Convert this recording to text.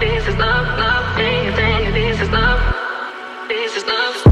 This is love, love. thing, thing. this is love? This is love.